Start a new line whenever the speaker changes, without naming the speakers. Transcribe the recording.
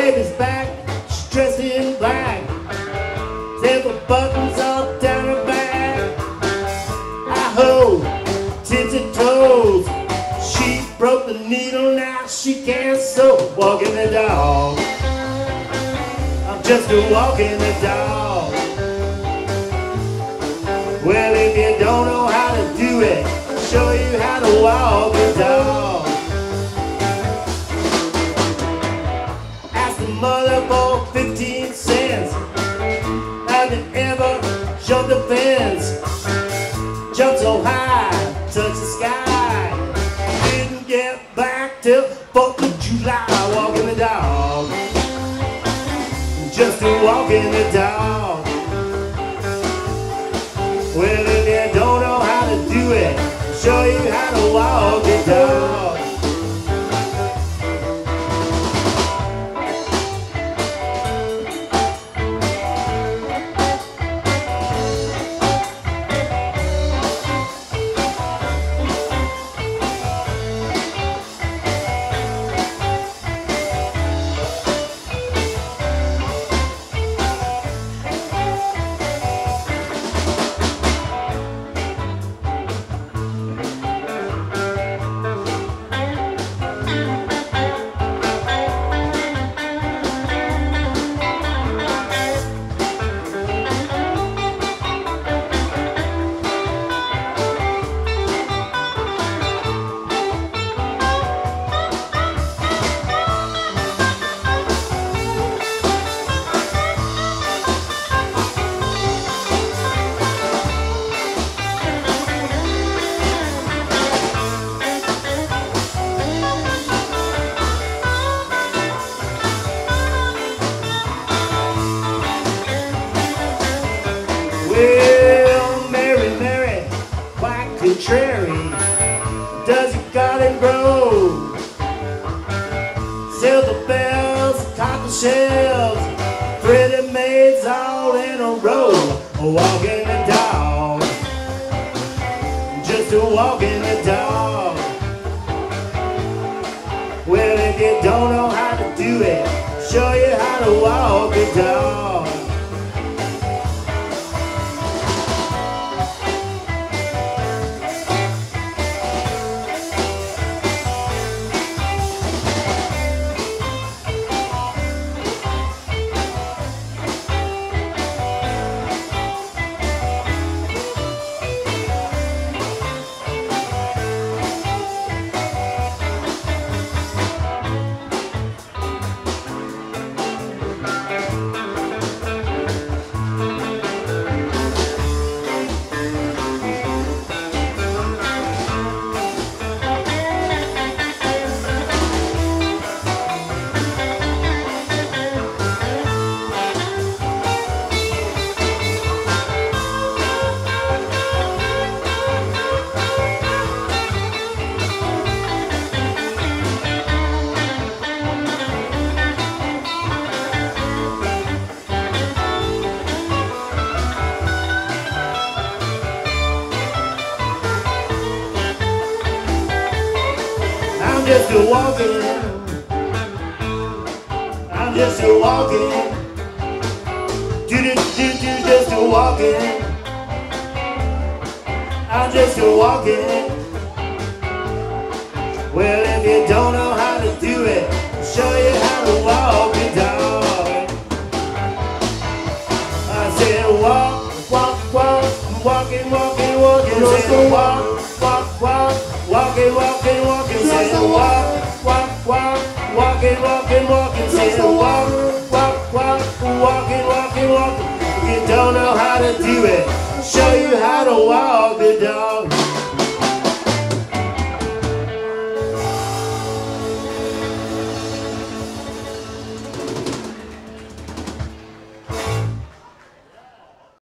Baby's back, she's dressed in black. Several buttons all down her back. I hold tippy toes. She broke the needle, now she can't sew. Walking the dog. I'm just a walking the dog. Well, if till 4th of July. Walking the dog. Just walking the dog. Well, if you don't know how to do it, show you how to walk the dog. Well, Mary, Mary, quite contrary, does your garden grow? Silver bells, copper shells, pretty maids all in a row, walking the dog, just a walking the dog. Well, if you don't know how to do it, show you how to walk the dog. Just a walking. I'm just a walking. Do do do do just a walking. I'm just a walking. Well, if you don't know how to do it, I'll show you how to walk it down. I said walk, walk, walk, I'm walking, walking, walking.
Just
Said walk, walk, walk, walking, walking, Said
a
walk, walk, walk, walking, walking, walking. Said
a
walk, walk, walk, walking, walking, walking. You don't know how to do it, show you how to walk the dog.